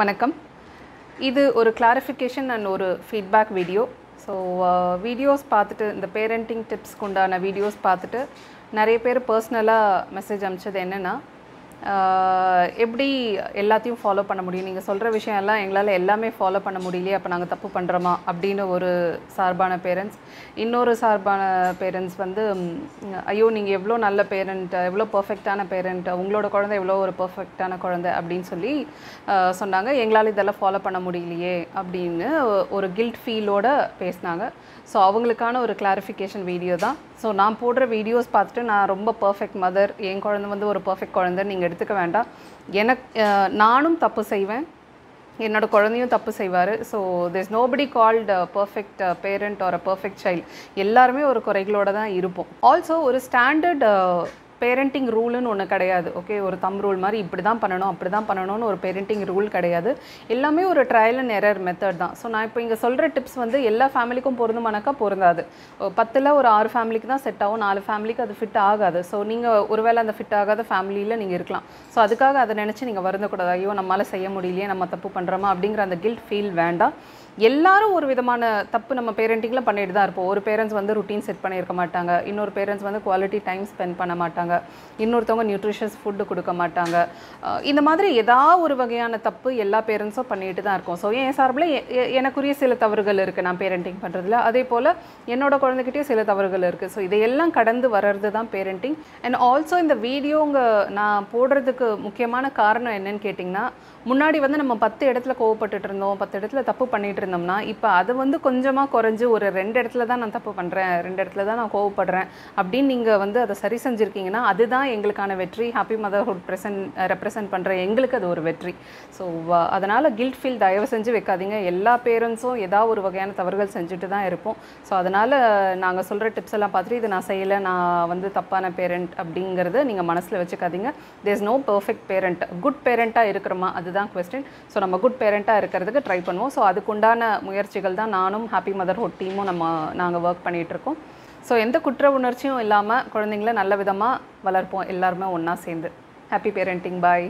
வணக்கம். இது ஒரு கிளாரிஃபிகேஷன் அண்ட் ஒரு ஃபீட்பேக் வீடியோ ஸோ வீடியோஸ் பார்த்துட்டு இந்த பேரண்டிங் டிப்ஸ்க்கு உண்டான வீடியோஸ் பார்த்துட்டு நிறைய பேர் பர்சனலாக மெசேஜ் அனுப்பிச்சது என்னென்னா எப்படி எல்லாத்தையும் ஃபாலோ பண்ண முடியும்? நீங்கள் சொல்கிற விஷயம் எல்லாம் எங்களால் எல்லாமே ஃபாலோ பண்ண முடியலையே அப்போ நாங்கள் தப்பு பண்ணுறோமா அப்படின்னு ஒரு சார்பான பேரண்ட்ஸ் இன்னொரு சார்பான பேரண்ட்ஸ் வந்து ஐயோ நீங்கள் எவ்வளோ நல்ல பேரண்ட் எவ்வளோ பர்ஃபெக்டான பேரண்ட் உங்களோட குழந்தை எவ்வளோ ஒரு பர்ஃபெக்டான குழந்தை அப்படின்னு சொல்லி சொன்னாங்க. எங்களால் இதெல்லாம் ஃபாலோ பண்ண முடியலையே அப்படின்னு ஒரு கில்ட் ஃபீலோட பேசினாங்க. ஸோ அவங்களுக்கான ஒரு கிளாரிஃபிகேஷன் வீடியோ தான். ஸோ நான் போடுற வீடியோஸ் பார்த்துட்டு நான் ரொம்ப பர்ஃபெக்ட் மதர் என் குழந்தை வந்து ஒரு பர்ஃபெக்ட் குழந்தை நீங்கள் எடுத்துக்க வேண்டாம். எனக்கு நானும் தப்பு செய்வேன். என்னோட குழந்தையும் தப்பு செய்வார். So this nobody called perfect parent or a perfect child எல்லாருமே ஒரு குறைகளோடு தான் இருப்போம். ஆல்சோ ஒரு ஸ்டாண்டர்ட் பேரண்டிங் ரூல்னு ஒன்று கிடையாது. ஓகே ஒரு தம் ரூல் மாதிரி இப்படி தான் பண்ணணும் அப்படி தான் பண்ணணும்னு ஒரு பேரண்டிங் ரூல் கிடையாது. எல்லாமே ஒரு ட்ரையல் அண்ட் எரர் மெத்தட் தான். ஸோ நான் இப்போ இங்கே சொல்கிற டிப்ஸ் வந்து எல்லா ஃபேமிலிக்கும் பொருந்துமானாக்கா பொருந்தாது. பத்தில் ஒரு ஆறு ஃபேமிலிக்கு தான் செட் ஆகும் நாலு ஃபேமிலிக்கு அது ஃபிட் ஆகாது. ஸோ நீங்கள் ஒருவேளை அந்த ஃபிட் ஆகாத ஃபேமிலியில் நீங்கள் இருக்கலாம். ஸோ அதுக்காக அதை நினச்சி நீங்கள் வருந்தக்கூடாது. ஐயோ நம்மளால் செய்ய முடியலையே நம்ம தப்பு பண்ணுறோமா அப்படிங்கிற அந்த கில்ட் ஃபீல் வேண்டாம். எல்லாரும் ஒரு விதமான தப்பு நம்ம பேரண்டிங்கில் பண்ணிட்டு தான் இருப்போம். ஒரு பேரண்ட்ஸ் வந்து ருட்டீன் செட் பண்ணியிருக்க மாட்டாங்க. இன்னொரு பேரண்ட்ஸ் வந்து குவாலிட்டி டைம் ஸ்பெண்ட் பண்ண மாட்டாங்க. இன்னொருத்தவங்க நியூட்ரிஷியஸ் ஃபுட்டு கொடுக்க மாட்டாங்க. இந்த மாதிரி ஏதாவது ஒரு வகையான தப்பு எல்லா பேரண்ட்ஸும் பண்ணிட்டு தான் இருக்கும். ஸோ என் சார்பில் எனக்குரிய சில தவறுகள் இருக்குது நான் பேரண்டிங் பண்ணுறதுல அதே போல் என்னோட குழந்தைகிட்டயும் சில தவறுகள் இருக்குது ஸோ இதையெல்லாம் கடந்து வர்றது தான் பேரண்டிங் அண்ட் ஆல்சோ இந்த வீடியோங்க நான் போடுறதுக்கு முக்கியமான காரணம் என்னன்னு கேட்டிங்கன்னா முன்னாடி வந்து நம்ம பத்து இடத்துல கோவப்பட்டுட்டு இருந்தோம். பத்து இடத்துல தப்பு பண்ணிகிட்டு இருந்தோம்னா இப்போ அது வந்து கொஞ்சமாக குறைஞ்சி ஒரு ரெண்டு இடத்துல தான் நான் தப்பு பண்ணுறேன் ரெண்டு இடத்துல தான் நான் கோவப்படுறேன். அப்படின்னு நீங்கள் வந்து அதை சரி செஞ்சுருக்கீங்கன்னா அதுதான் எங்களுக்கான வெற்றி. ஹாப்பி மதர்ஹுட் ப்ரெசன்ட் ரெப்ரசன்ட் பண்ணுற எங்களுக்கு அது ஒரு வெற்றி. ஸோ அதனால் கில்ட் ஃபீல் தயவு செஞ்சு வைக்காதீங்க. எல்லா பேரண்ட்ஸும் ஏதாவது ஒரு வகையான தவறுகள் செஞ்சுட்டு தான் இருப்போம். ஸோ அதனால் நாங்கள் சொல்கிற டிப்ஸ் எல்லாம் பார்த்துட்டு இது நான் செய்யலை நான் வந்து தப்பான பேரண்ட் அப்படிங்கிறத நீங்கள் மனசில் வச்சுக்காதீங்க. There is no perfect parent good பேரண்ட்டாக இருக்கிறோமா? அதுதான் கொஸ்டின் ஸோ நம்ம குட் பேரண்ட்டாக இருக்கிறதுக்கு ட்ரை பண்ணுவோம். ஸோ அதுக்குண்டான முயற்சிகள் தான் நானும் ஹாப்பி மதர்ஹுட் டீமும் நம்ம நாங்கள் ஒர்க் பண்ணிகிட்ருக்கோம் ஸோ எந்த குற்ற உணர்ச்சியும் இல்லாமல் குழந்தைங்கள நல்ல விதமாக வளர்ப்போம். எல்லாருமே ஒன்றா சேர்ந்து. ஹாப்பி பேரண்டிங் பாய்